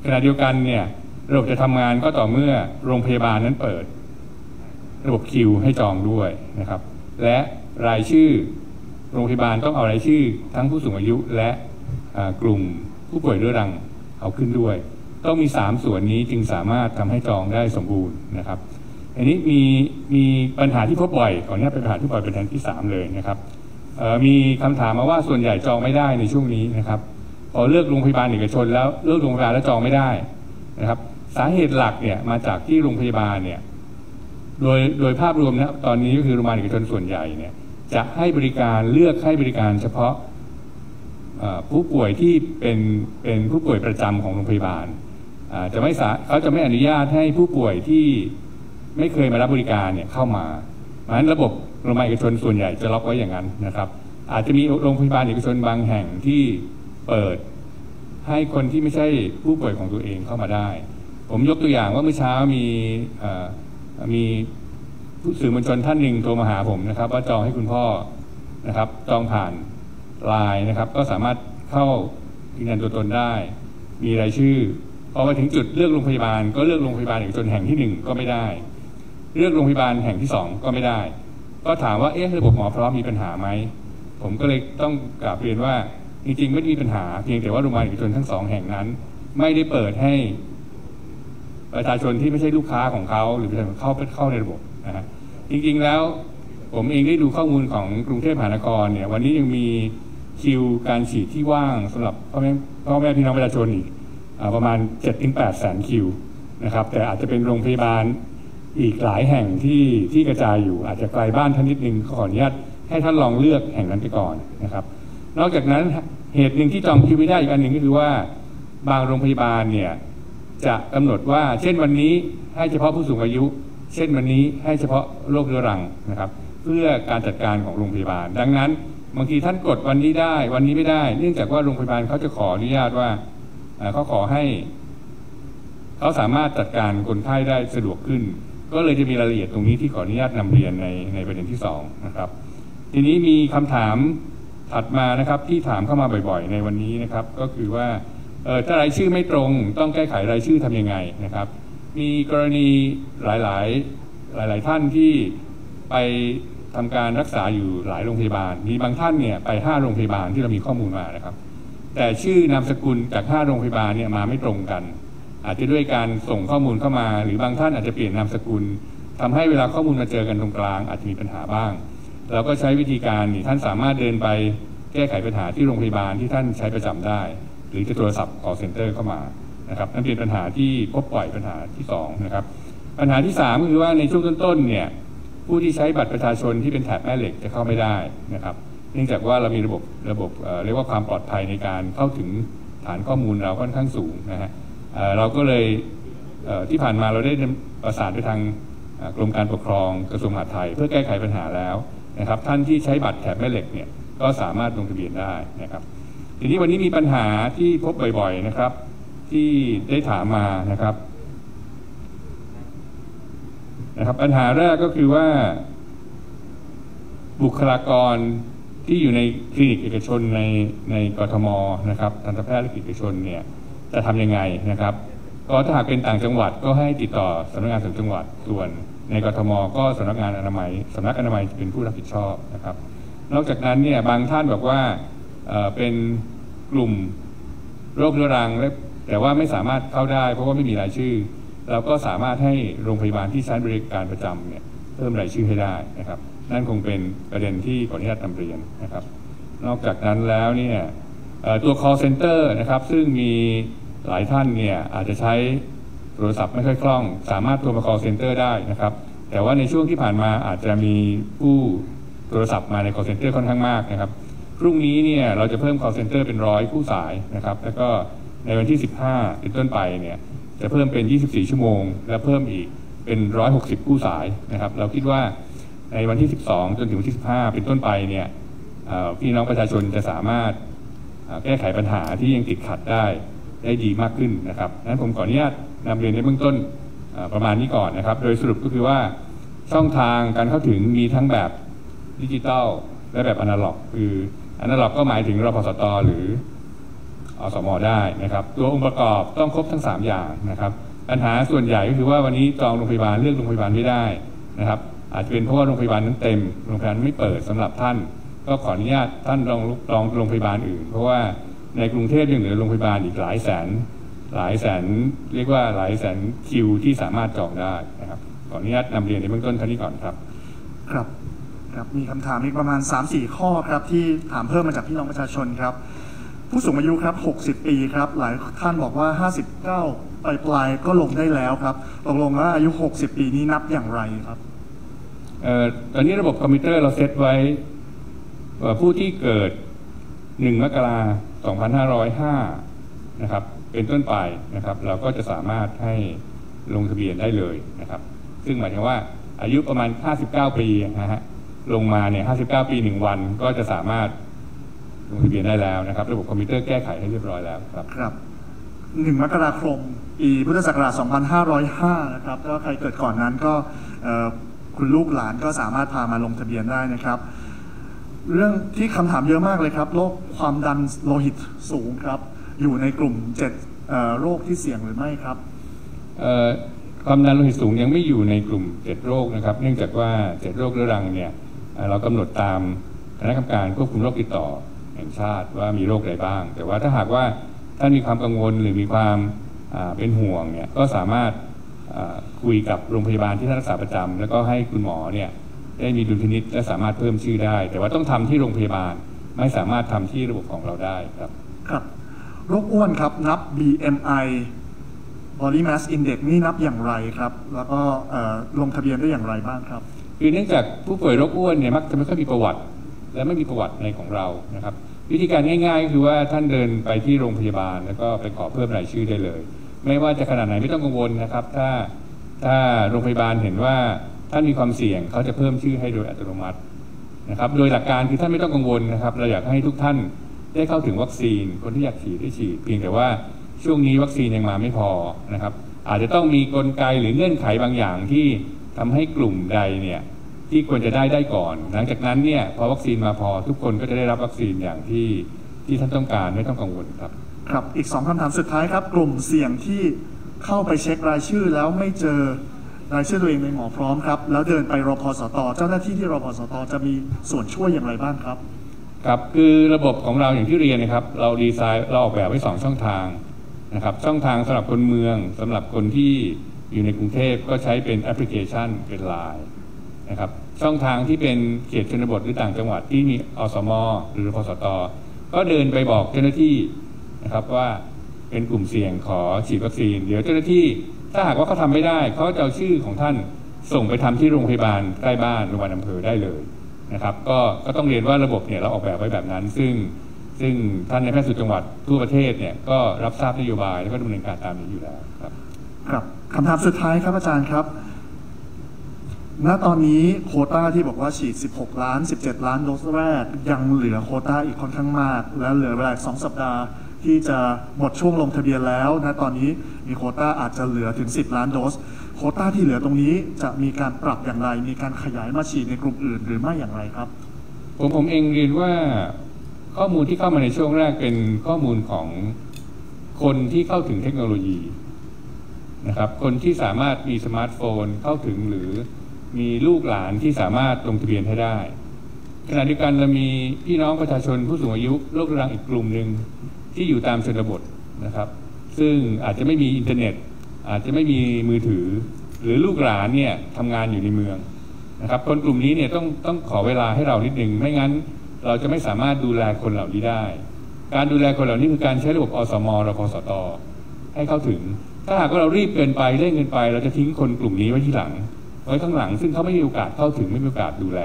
ขณะเดียวกันเนี่ยระบบจะทำงานก็ต่อเมื่อโรงพยาบาลนั้นเปิด ระบบคิวให้จองด้วยนะครับ และรายชื่อโรงพยาบาลต้องเอารายชื่อ ทั้งผู้สูงอายุและกลุ่มผู้ป่วยเรื้อรังเอาขึ้นด้วย ต้องมี 3 ส่วนนี้จึงสามารถทำให้จองได้สมบูรณ์นะครับ อันนี้มีมีปัญหาที่พบบ่อยก่อนนี้เป็นปัญหาที่บ่อยเป็นอันที่ 3 เลยนะครับมีคำถามมาว่าส่วนใหญ่จองไม่ได้ในช่วงนี้นะครับพอเลือกโรงพยาบาลเอกชน แล้วเลือกโรงพยาบาลแล้วจองไม่ได้นะครับ สาเหตุหลักเนี่ยมาจากที่โรงพยาบาลเนี่ยโดยโดยภาพรวมนะตอนนี้ก็คือโรงพยาบาลเอกชนส่วนใหญ่เนี่ยจะให้บริการเลือกให้บริการเฉพาะผู้ป่วยที่เป็นเป็นผู้ป่วยประจำของโรงพยาบาลจะไม่เขาจะไม่อนุญาตให้ผู้ป่วยที่ ไม่เคยมารับบริการเนี่ยเข้ามาเพราะฉะนั้นระบบโรงพยาบาลเอกชนส่วนใหญ่จะล็อกไว้อย่างนั้นนะครับ อาจจะมีโรงพยาบาลเอกชนบางแห่งที่เปิดให้คนที่ไม่ใช่ผู้ป่วยของตัวเองเข้ามาได้ ผมยกตัวอย่างว่าเมื่อเช้ามีมีผู้สื่อมวลชนท่านหนึ่งโทรมาหาผมนะครับ ว่าจองให้คุณพ่อนะครับ จองผ่านไลน์นะครับ ก็สามารถเข้ายืนยันตัวตนได้ มีรายชื่อพอมาถึงจุดเลือกโรงพยาบาล ก็เลือกโรงพยาบาลเอกชนแห่งที่หนึ่งก็ไม่ได้ เลือกโรงพยาบาลแห่งที่สองก็ไม่ได้ ก็ถามว่าเอ๊ะระบบหมอพร้อมมีปัญหาไหมผมก็เลยต้องกราบเรียนว่าจริงๆไม่มีปัญหาเพียงแต่ว่าโรงพยาบาลเอกชนทั้งสองแห่งนั้น ไม่ได้เปิดให้ประชาชนที่ไม่ใช่ลูกค้าของเขาหรือประชาชนเข้าเข้าในระบบนะฮะจริงๆแล้วผมเองได้ดูข้อมูลของกรุงเทพมหานครเนี่ยวันนี้ยังมีคิวการฉีดที่ว่างสำหรับพ่อแม่พ่อแม่พี่น้องประชาชนอีกอาประมาณ7-8แสนคิวนะครับแต่อาจจะเป็นโรงพยาบาล อีกหลายแห่งที่ที่กระจายอยู่อาจจะไกลบ้านท่านนิดนึงขออนุญาตให้ท่านลองเลือกแห่งนั้นไปก่อนนะครับ นอกจากนั้นเหตุหนึ่งที่จองคิวไม่ได้อีกอันหนึ่งก็คือว่าบางโรงพยาบาลเนี่ยจะกำหนดว่า เช่นวันนี้ให้เฉพาะผู้สูงอายุ เช่นวันนี้ให้เฉพาะโรคเรื้อรังนะครับ เพื่อการจัดการของโรงพยาบาล ดังนั้นบางทีท่านกดวันนี้ได้ วันนี้ไม่ได้ เนื่องจากว่าโรงพยาบาลเขาจะขออนุญาตว่าเขาขอให้ เขาสามารถจัดการคนไข้ได้สะดวกขึ้น ก็เลยจะมีรายละเอียดตรงนี้ที่ขออนุญาตนำเรียนในในประเด็นที่สองนะครับ ทีนี้มีคำถามถัดมานะครับที่ถามเข้ามาบ่อยๆ ในวันนี้นะครับ ก็คือว่าเออถ้ารายชื่อไม่ตรงต้องแก้ไขรายชื่อทำยังไงนะครับ มีกรณีหลายๆหลาย ๆ ท่านที่ไปทำการรักษาอยู่หลายโรงพยาบาล มีบางท่านเนี่ยไปห้าโรงพยาบาลที่เรามีข้อมูลมานะครับ แต่ชื่อนามสกุลจากห้าโรงพยาบาลเนี่ยมาไม่ตรงกัน อาจจะด้วยการส่งข้อมูลเข้ามา หรือบางท่านอาจจะเปลี่ยนนามสกุลทำให้เวลาข้อมูลมาเจอกันตรงกลาง อาจจะมีปัญหาบ้างเราก็ใช้วิธีการนี่ท่านสามารถเดินไปแก้ไขปัญหาที่โรงพยาบาลที่ท่านใช้ประจำได้ หรือจะโทรศัพท์ call center เข้ามานะครับนั่นเป็นปัญหาที่พบบ่อยปัญหาที่สองนะครับปัญหาที่สามก็คือว่าในช่วงต้นๆเนี่ยผู้ที่ใช้บัตรประชาชนที่เป็นแถบแม่เหล็กจะเข้าไม่ได้นะครับ เนื่องจากว่าเรามีระบบระบบเรียกว่าความปลอดภัยในการเข้าถึงฐานข้อมูลเราค่อนข้างสูงนะฮะ เราก็เลยเที่ผ่านมาเราได้ประสานไปทางกรมการปกครองกระทรวงมหาดไทย เพื่อแก้ไขปัญหาแล้วนะครับ ท่านที่ใช้บัตรแถบแม่เหล็กเนี่ยก็สามารถลงทะเบียนได้นะครับ ทีนี้วันนี้มีปัญหาที่พบบ่อยๆนะครับ ที่ได้ถามมานะครับนะครับ ปัญหาแรกก็คือว่า บุคลากรที่อยู่ในคลินิกเอกชนในในกรทมนะครับทันตแพทย์และคลินิกเอกชนเนี่ย จะทำยังไงนะครับ ก็ถ้าหากเป็นต่างจังหวัดก็ให้ติดต่อสำนักงานส่วนจังหวัดส่วน ในกรทมก็สำนักงานอนามัยสำนักอนามัยเป็นผู้รับผิดชอบนะครับ นอกจากนั้นเนี่ยบางท่านบอกว่าเเป็นกลุ่มโรคเรื้อรังและแต่ว่าไม่สามารถเข้าได้ เพราะว่าไม่มีรายชื่อ เราก็สามารถให้โรงพยาบาลที่ใช้บริการประจำเนี่ยเพิ่มรายชื่อให้ได้นะครับ นั่นคงเป็นประเด็นที่ขออนุญาตนำเรียนนะครับ นอกจากนั้นแล้วเนี่ยตัว call center นะครับซึ่งมี หลายท่านเนี่ยอาจจะใช้โทรศัพท์ไม่ค่อยคล่อง สามารถโทรมา call center ได้นะครับ แต่ว่าในช่วงที่ผ่านมาอาจจะมีผู้โทรศัพท์มาใน call center ค่อนข้างมากนะครับ พรุ่งนี้เนี่ยเราจะเพิ่ม call center เป็นร้อยผู้สายนะครับ แล้วก็ในวันที่ 15เป็นต้นไปเนี่ยจะเพิ่มเป็น 24 ชั่วโมง และเพิ่มอีกเป็น 160ผู้สายนะครับ เราคิดว่าในวันที่ 12 จนถึงวันที่ 15 เป็นต้นไปเนี่ยพี่น้องประชาชนจะสามารถแก้ไขปัญหาที่ยังติดขัดได้ ได้ดีมากขึ้นนะครับนั้นผมขออนุญาตนำเรียนในเบื้องต้นประมาณนี้ก่อนนะครับ โดยสรุปก็คือว่าช่องทางการเข้าถึงมีทั้งแบบดิจิตอลและแบบอนาล็อก คืออนาล็อกก็หมายถึงรพสตหรืออสมอได้นะครับ ตัวองค์ประกอบต้องครบทั้ง 3 อย่างนะครับ ปัญหาส่วนใหญ่ก็คือว่าวันนี้จองโรงพยาบาลเลือกโรงพยาบาลไม่ได้นะครับ อาจจะเป็นเพราะว่าโรงพยาบาลนั้นเต็มโรงพยาบาลไม่เปิดสำหรับท่าน ก็ขออนุญาตท่านลองลองโรงพยาบาลอื่น เพราะว่า ในกรุงเทพยังเหลือโรงพยาบาลอีกหลายแสน หลายแสนเรียกว่าหลายแสนคิวที่สามารถจองได้นะครับขออนุญาตนำเรียนในเบื้องต้นเท่านี้ก่อนครับ ครับครับมีคำถามอีกประมาณ 3-4 ข้อครับที่ถามเพิ่มมาจากพี่น้องประชาชนครับ ผู้สูงอายุครับ 60 ปีครับ หลายท่านบอกว่า 59ปลายปลายๆก็ลงได้แล้วครับตกลงว่าอายุ 60 ปีนี้นับอย่างไรครับเอ่อตอนนี้ระบบคอมพิวเตอร์เราเซตไว้ว่าผู้ที่เกิด 1 มกราคม 2505 นะครับ เป็นต้นไปนะครับ เราก็จะสามารถให้ลงทะเบียนได้เลยนะครับ ซึ่งหมายถึงว่าอายุประมาณ 59 ปีนะฮะลงมาเนี่ย 59 ปี 1 วันก็จะสามารถลงทะเบียนได้แล้วนะครับ ระบบคอมพิวเตอร์แก้ไขให้เรียบร้อยแล้วครับครับ1มกราคมปีพุทธศักราช 2505 นะครับก็ใครเกิดก่อนนั้นก็คุณลูกหลานก็สามารถพามาลงทะเบียนได้นะครับ เรื่องที่คำถามเยอะมากเลยครับโรคความดันโลหิตสูงครับ อยู่ในกลุ่มเอ่อโรคที่เสี่ยงหรือไม่ครับความดันโลหิตสูงยังไม่อยู่ในกลุ่ม7โรคนะครับ เนื่องจากว่า7โรคเรื้อรังเนี่ยเรากำหนดตามคณะกรรมการควบคุมโรคติดต่อแห่งชาติว่ามีโรคอะไรบ้าง แต่ว่าถ้าหากว่าท่านมีความกังวลหรือมีความเป็นห่วงเนี่ยก็สามารถคุยกับโรงพยาบาลที่ท่านรักษาประจำแล้วก็ให้คุณหมอเนี่ย ได้มีดุลพินิษและสามารถเพิ่มชื่อได้ แต่ว่าต้องทำที่โรงพยาบาล ไม่สามารถทำที่ระบบของเราได้ครับครับโรคอ้วนครับนับ BMI body mass index นี่นับอย่างไรครับ แล้วก็เอ่อลงทะเบียนได้อย่างไรบ้างครับ คือเนื่องจากผู้ป่วยโรคอ้วนเนี่ยมักจะไม่ค่อยมีประวัติ และไม่มีประวัติในของเรานะครับ วิธีการง่ายๆก็คือว่าท่านเดินไปที่โรงพยาบาล แล้วก็ไปขอเพิ่มรายชื่อได้เลย ไม่ว่าจะขนาดไหนไม่ต้องกังวลนะครับ ถ้าถ้าโรงพยาบาลเห็นว่า ท่านมีความเสี่ยงเขาจะเพิ่มชื่อให้โดยอัตโนมัตินะครับ โดยหลักการคือท่านไม่ต้องกังวลนะครับ เราอยากให้ทุกท่านได้เข้าถึงวัคซีน คนที่อยากฉีดได้ฉีด เพียงแต่ว่าช่วงนี้วัคซีนยังมาไม่พอนะครับ อาจจะต้องมีกลไกหรือเงื่อนไขบางอย่างที่ทำให้กลุ่มใดเนี่ยที่ควรจะได้ได้ก่อน หลังจากนั้นเนี่ยพอวัคซีนมาพอทุกคนก็จะได้รับวัคซีนอย่างที่ที่ท่านต้องการไม่ต้องกังวลครับ ครับอีกสองคำถามสุดท้ายครับ กลุ่มเสี่ยงที่เข้าไปเช็ครายชื่อแล้วไม่เจอ รายชื่อตัวเองในหมอพร้อมครับ แล้วเดินไปรพสตเจ้าหน้าที่ที่รพสตจะมีส่วนช่วยอย่างไรบ้างครับครับคือระบบของเราอย่างที่เรียนนะครับ เราดีไซน์เราออกแบบไว้ 2 ช่องทางนะครับ ช่องทางสำหรับคนเมืองสำหรับคนที่อยู่ในกรุงเทพก็ใช้เป็นแอปพลิเคชันเป็นไลน์นะครับช่องทางที่เป็นเขตชนบทหรือต่างจังหวัดที่มีอสม หรือพสตก็เดินไปบอกเจ้าหน้าที่นะครับว่าเป็นกลุ่มเสี่ยงขอฉีดวัคซีน เดี๋ยวเจ้าหน้าที่ ถ้าหากว่าเขาทำไม่ได้เขาจะเอาชื่อของท่านส่งไปทำที่โรงพยาบาลใกล้บ้านโรงพยาบาลอำเภอได้เลยนะครับ ก็ก็ต้องเรียนว่าระบบเนี่ยเราออกแบบไว้แบบนั้น ซึ่งซึ่งท่านในแพทย์สุจังหวัดทั่วประเทศเนี่ยก็รับทราบนโยบายแล้วก็ดำเนินการตามนี้อยู่แล้วครับครับคำถามสุดท้ายครับอาจารย์ครับ ณ ตอนนี้โคต้าที่บอกว่าฉีด 16 ล้าน 17 ล้านโดสแรก ยังเหลือโคต้าอีกค่อนข้างมาก และเหลือเวลาอีก2สัปดาห์ ที่จะหมดช่วงลงทะเบียนแล้วณตอนนี้มีโคต้าอาจจะเหลือถึง 10 ล้านโดส โคต้าที่เหลือตรงนี้จะมีการปรับอย่างไร มีการขยายมาฉีดในกลุ่มอื่นหรือไม่อย่างไรครับ ผมผมเองเรียนว่าข้อมูลที่เข้ามาในช่วงแรกเป็นข้อมูลของคนที่เข้าถึงเทคโนโลยีนะครับคนที่สามารถมีสมาร์ทโฟนเข้าถึงหรือมีลูกหลานที่สามารถลงทะเบียนให้ได้ขณะเดียวกันเรามีพี่น้องประชาชนผู้สูงอายุโรคเรื้อรังอีกกลุ่มหนึ่ง ที่อยู่ตามชนบทนะครับ ซึ่งอาจจะไม่มีอินเทอร์เน็ต อาจจะไม่มีมือถือ หรือลูกหลานเนี่ยทำงานอยู่ในเมืองนะครับคนกลุ่มนี้เนี่ยต้องต้องขอเวลาให้เรานิดหนึ่งไม่งั้นเราจะไม่สามารถดูแลคนเหล่านี้ได้ การดูแลคนเหล่านี้คือการใช้ระบบอสมรพสต ให้เข้าถึง ถ้าหากว่าเรารีบเกินไปเร่งเกินไป เราจะทิ้งคนกลุ่มนี้ไว้ที่หลัง ไว้ข้างหลัง ซึ่งเขาไม่มีโอกาสเข้าถึงไม่มีโอกาสดูแล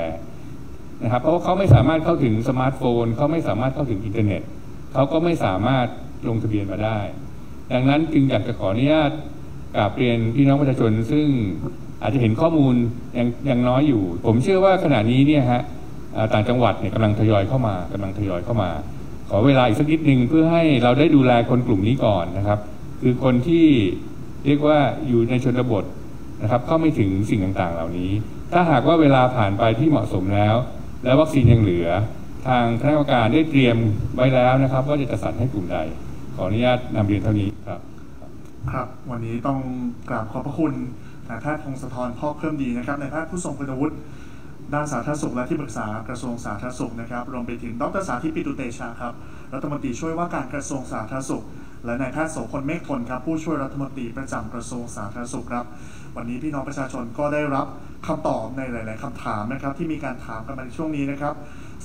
นะครับ เพราะว่าเขาไม่สามารถเข้าถึงสมาร์ทโฟน เขาไม่สามารถเข้าถึงอินเทอร์เน็ต เขาก็ไม่สามารถลงทะเบียนมาได้ ดังนั้นจึงอยากจะขออนุญาตกราบเรียนพี่น้องประชาชนซึ่งอาจจะเห็นข้อมูลยังยังน้อยอยู่ ผมเชื่อว่าขณะนี้เนี่ยฮะต่างจังหวัดเนี่ยกำลังทยอยเข้ามากำลังทยอยเข้ามา ขอเวลาอีกสักนิดหนึ่งเพื่อให้เราได้ดูแลคนกลุ่มนี้ก่อนนะครับ คือคนที่เรียกว่าอยู่ในชนบทนะครับเข้าไม่ถึงสิ่งต่างๆ เหล่านี้ ถ้าหากว่าเวลาผ่านไปที่เหมาะสมแล้ว และวัคซีนยังเหลือ ทางคณะกรรมการได้เตรียมไว้แล้วนะครับ ว่าจะจัดสรรให้กลุ่มใด ขออนุญาตนำเรียนเท่านี้ครับ ครับ วันนี้ต้องกราบขอบพระคุณนายแพทย์พงศธรพ่อเพิ่มดีนะครับนายแพทย์ผู้ทรงคุณวุฒิด้านสาธารณสุขและที่ปรึกษากระทรวงสาธารณสุขนะครับรวมไปถึงดรสาธิตปิตุเตชะครับรัฐมนตรีช่วยว่าการกระทรวงสาธารณสุข และนายแพทย์โสพลเมฆทนครับผู้ช่วยรัฐมนตรีประจำกระทรวงสาธารณสุขครับ วันนี้พี่น้องประชาชนก็ได้รับคำตอบในหลาย ๆคำถามนะครับที่มีการถามกันมาในช่วงนี้นะครับ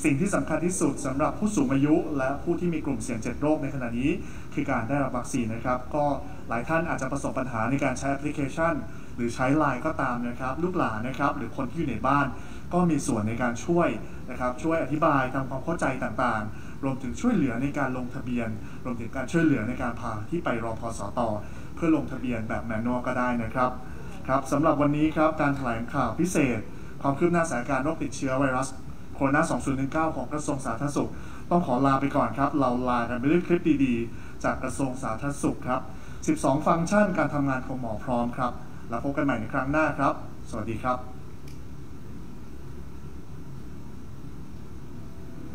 สิ่งที่สำคัญที่สุดสำหรับผู้สูงอายุ และผู้ที่มีกลุ่มเสี่ยงเจ็ดโรคในขณะนี้ คือการได้รับวัคซีนนะครับ ก็หลายท่านอาจจะประสบปัญหาในการใช้แอปพลิเคชัน หรือใช้ไลน์ก็ตามนะครับ ลูกหลานนะครับ หรือคนที่อยู่ในบ้าน ก็มีส่วนในการช่วยนะครับช่วยอธิบายทำความเข้าใจต่างๆ รวมถึงช่วยเหลือในการลงทะเบียน รวมถึงการช่วยเหลือในการพาที่ไปรอพสตเพื่อลงทะเบียนแบบแมนนวลก็ได้นะครับครับสำหรับวันนี้ครับการแถลงข่าวพิเศษความคืบหน้าสถานการณ์โรคติดเชื้อไวรัส โคโรนา2019 ของกระทรวงสาธารณสุข ต้องขอลาไปก่อนครับ เราลากันไปด้วยคลิปดีๆ จากกระทรวงสาธารณสุขครับ 12 ฟังก์ชันการทำงานของหมอพร้อมครับ แล้วพบกันใหม่ในครั้งหน้าครับ สวัสดีครับ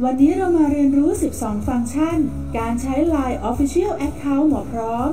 วันนี้เรามาเรียนรู้ 12 ฟังก์ชัน การใช้ Line Official Account หมอพร้อม